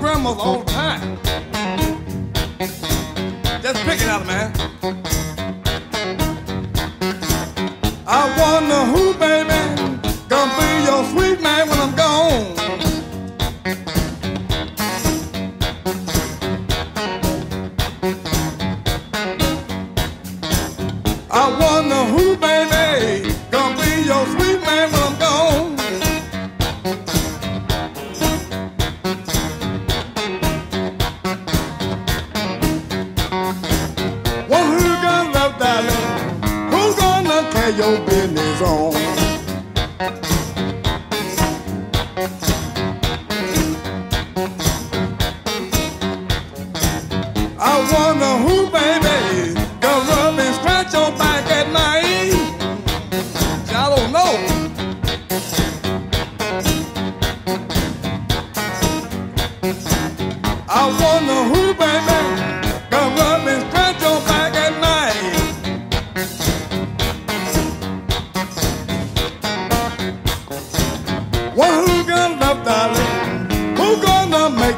grandmother all the time. Just pick it up, man. carry your business on. I wonder who, baby, gonna rub and scratch your back at night.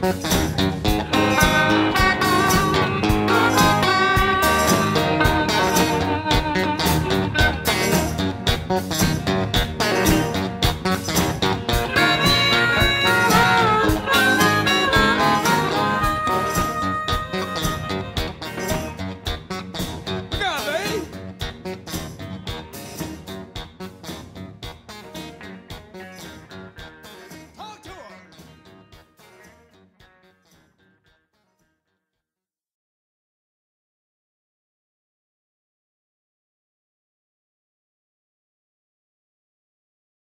Thank